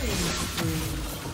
Killing spree.